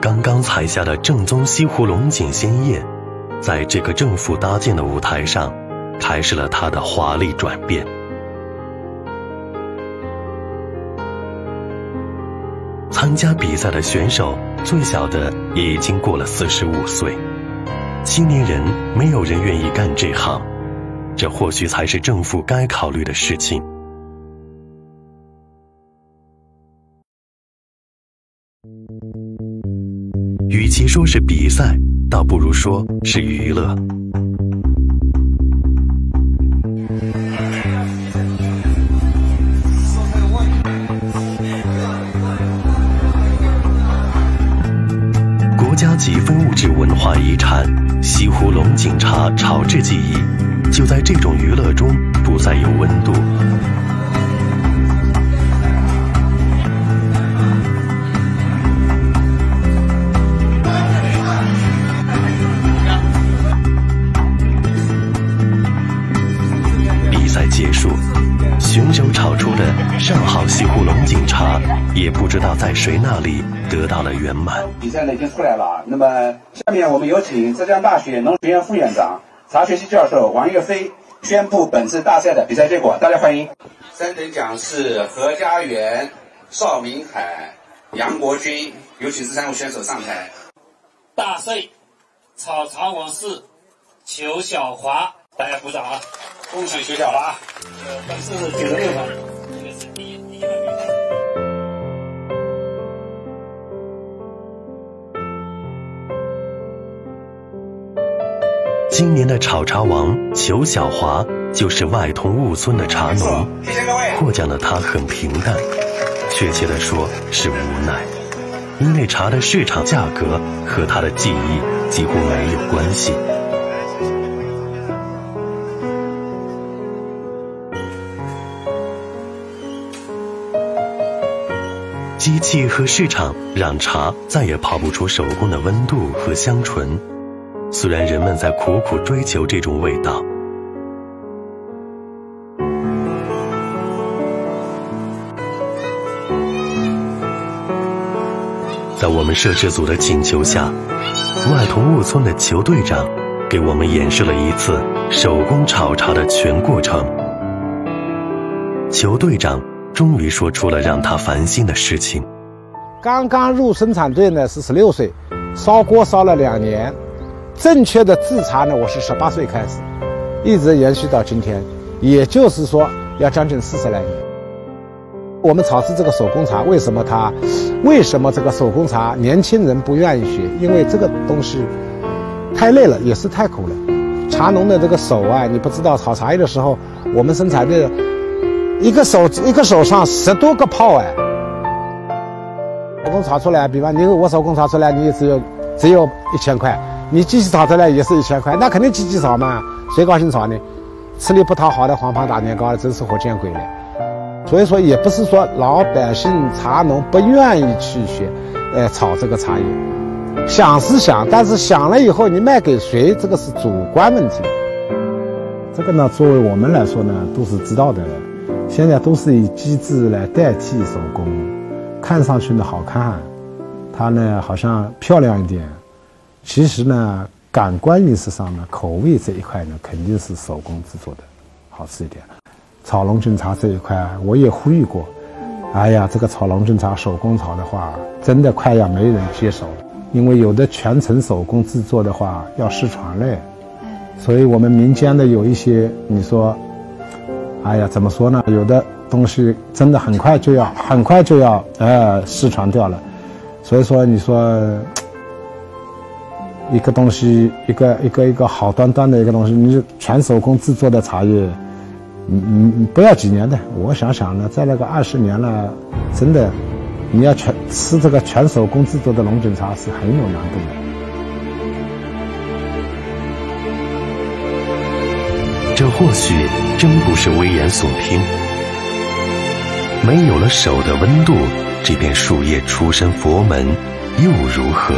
刚刚采下的正宗西湖龙井鲜叶，在这个政府搭建的舞台上，开始了它的华丽转变。参加比赛的选手，最小的也已经过了四十五岁。青年人没有人愿意干这行，这或许才是政府该考虑的事情。与其说是比赛，倒不如说是娱乐。国家级非物质文化遗产西湖龙井茶炒制技艺，就在这种娱乐中不再有温度。比赛结束，选手炒出的上好西湖龙井茶，也不知道在谁那里。得到了圆满。比赛呢已经出来了，那么下面我们有请浙江大学农学院副院长、茶学系教授王岳飞宣布本次大赛的比赛结果。大家欢迎。三等奖是何家园、邵明海、杨国军，有请这三位选手上台。大赛草茶王是裘小华，大家鼓掌啊！恭喜裘小华，本次九十六分，这个是第一今年的炒茶王裘小华就是外通雾村的茶农，获奖的他很平淡，确切的说是无奈，因为茶的市场价格和他的技艺几乎没有关系。机器和市场让茶再也跑不出手工的温度和香醇。虽然人们在苦苦追求这种味道，在我们摄制组的请求下，外同雾村的裘队长给我们演示了一次手工炒茶的全过程。裘队长终于说出了让他烦心的事情：刚刚入生产队呢是十六岁，烧锅烧了两年。正确的制茶呢，我是十八岁开始，一直延续到今天，也就是说要将近四十来年。我们炒制这个手工茶，为什么它，为什么这个手工茶年轻人不愿意学？因为这个东西太累了，也是太苦了。茶农的这个手啊，你不知道炒茶叶的时候，我们生产的，一个手一个手上十多个泡哎。手工炒出来，比方你我手工炒出来，你只有只有一千块。你机器炒出来也是一千块，那肯定机器炒嘛，谁高兴炒呢？吃力不讨好的黄胖大年糕，真是活见鬼了。所以说，也不是说老百姓茶农不愿意去学，呃，炒这个茶叶，想是想，但是想了以后你卖给谁，这个是主观问题。这个呢，作为我们来说呢，都是知道的。现在都是以机制来代替手工，看上去呢好看，它呢好像漂亮一点。其实呢，感官意识上呢，口味这一块呢，肯定是手工制作的好吃一点。炒龙井茶这一块，我也呼吁过。哎呀，这个炒龙井茶手工炒的话，真的快要没人接手了。因为有的全程手工制作的话，要失传嘞。所以我们民间的有一些，你说，哎呀，怎么说呢？有的东西真的很快就要，很快就要，呃，失传掉了。所以说，你说。一个东西，一个一个一个好端端的一个东西，你全手工制作的茶叶，嗯嗯，不要几年的，我想想呢，在那个二十年了，真的，你要全吃这个全手工制作的龙井茶是很有难度的。这或许真不是危言耸听，没有了手的温度，这片树叶出身佛门又如何？